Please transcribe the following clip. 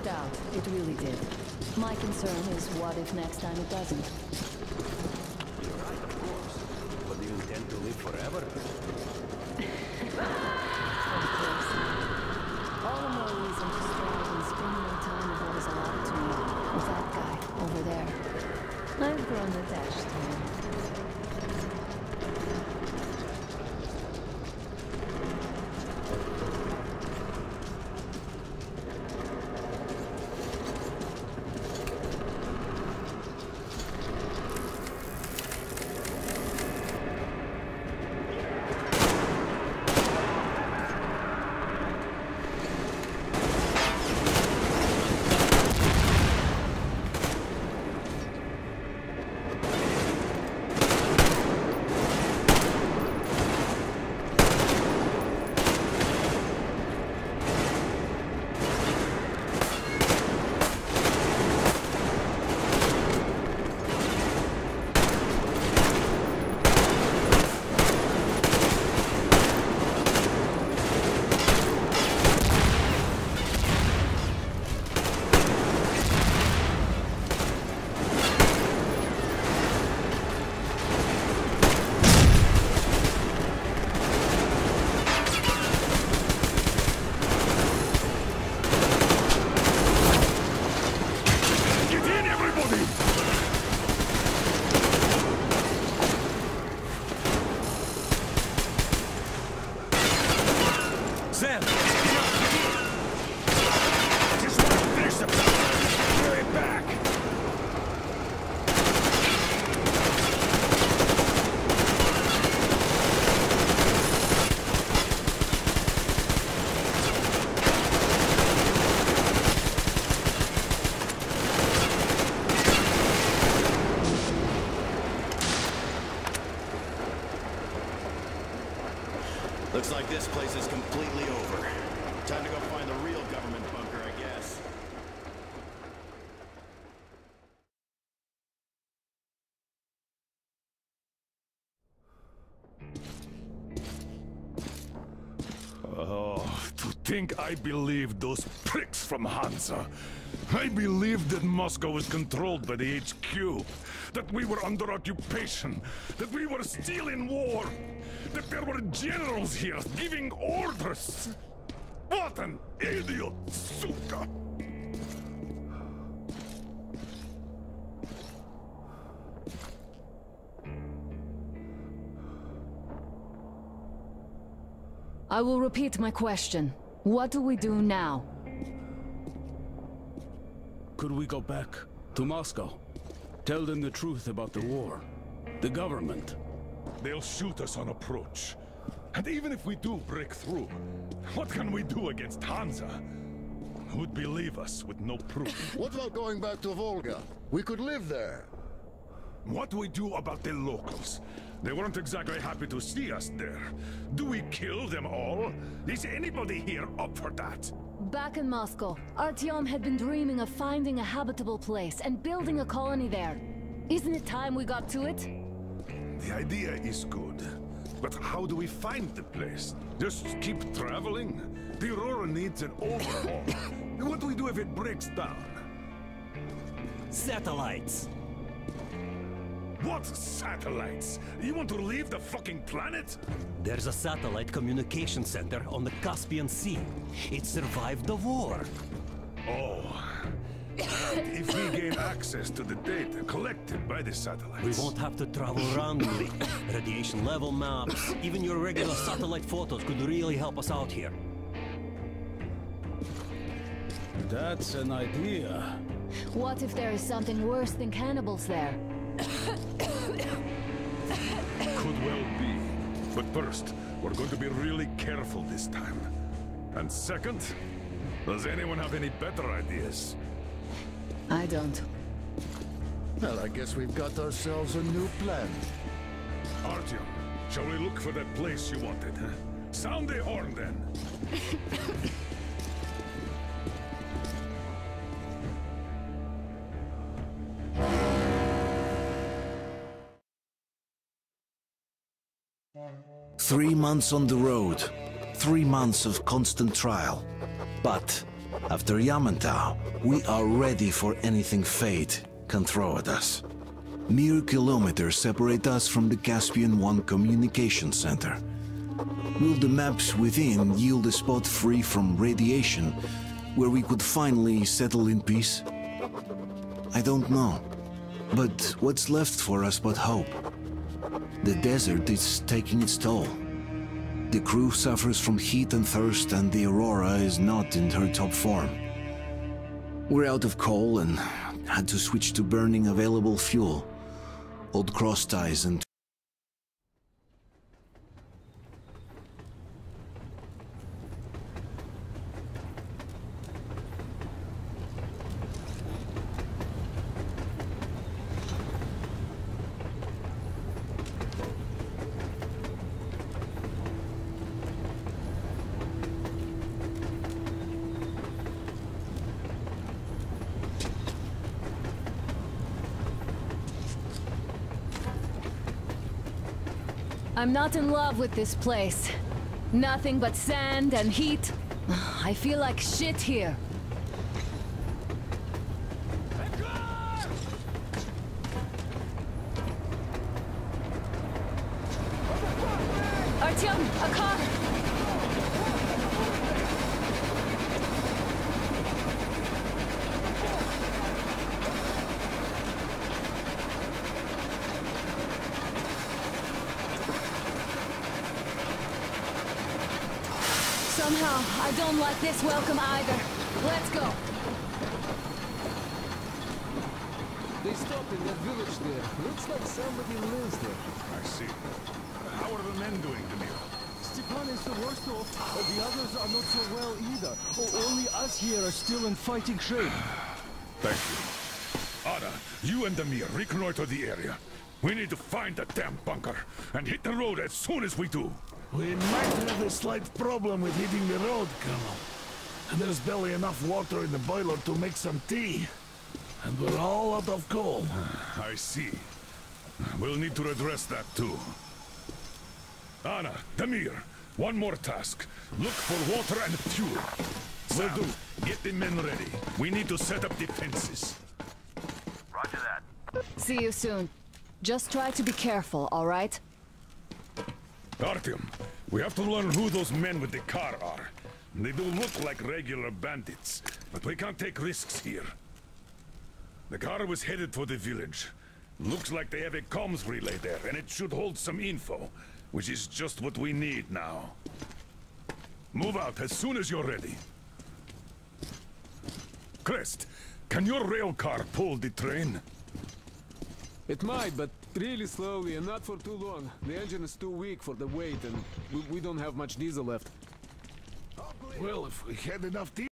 worked out. It really did. My concern is what if next time it doesn't? Looks like this place is completely over. Time to go find the think I believed those pricks from Hansa. I believed that Moscow was controlled by the HQ, that we were under occupation, that we were still in war, that there were generals here giving orders. What an idiot, suka! I will repeat my question. What do we do now? Could we go back to Moscow? Tell them the truth about the war. The government. They'll shoot us on approach. And even if we do break through, what can we do against Hansa? Who'd believe us with no proof? What about going back to Volga? We could live there. What do we do about the locals? They weren't exactly happy to see us there. Do we kill them all? Is anybody here up for that? Back in Moscow, Artyom had been dreaming of finding a habitable place and building a colony there. Isn't it time we got to it? The idea is good. But how do we find the place? Just keep traveling? The Aurora needs an overhaul. what do we do if it breaks down? Satellites! What satellites? You want to leave the fucking planet? There's a satellite communication center on the Caspian Sea. It survived the war. Oh. And if we gain access to the data collected by the satellites... We won't have to travel randomly. Radiation level maps, even your regular satellite photos could really help us out here. That's an idea. What if there is something worse than cannibals there? But first, we're going to be really careful this time. And second, does anyone have any better ideas? I don't. Well, I guess we've got ourselves a new plan. Artyom, shall we look for that place you wanted, huh? Sound the horn, then. Three months on the road, three months of constant trial. But After Yamantau, we are ready for anything fate can throw at us. Mere kilometers separate us from the Caspian One communication center. Will the maps within yield a spot free from radiation where we could finally settle in peace? I don't know. But what's left for us but hope? The desert is taking its toll. The crew suffers from heat and thirst, and the Aurora is not in her top form. We're out of coal and had to switch to burning available fuel. Old cross ties and I'm not in love with this place. Nothing but sand and heat. I feel like shit here. Artyom, a car! Somehow, I don't like this welcome either. Let's go. They stopped in that village there. Looks like somebody lives there. I see. How are the men doing, Damir? Stepan is the worst off, but the others are not so well either. Oh, only us here are still in fighting shape. Thank you. Anna, you and Damir reconnoiter the area. We need to find that damn bunker and hit the road as soon as we do. We might have a slight problem with hitting the road, Colonel. There's barely enough water in the boiler to make some tea. And we're all out of coal. I see. We'll need to address that too. Anna, Damir, one more task. Look for water and fuel. Will do. Get the men ready. We need to set up defenses. Roger that. See you soon. Just try to be careful, alright? Artyom, we have to learn who those men with the car are. They do look like regular bandits, but we can't take risks here. The car was headed for the village. Looks like they have a comms relay there, and it should hold some info, which is just what we need now. Move out as soon as you're ready. Krest, can your rail car pull the train? It might, but really slowly and not for too long. The engine is too weak for the weight and we, we don't have much diesel left. Well, if we had enough tea.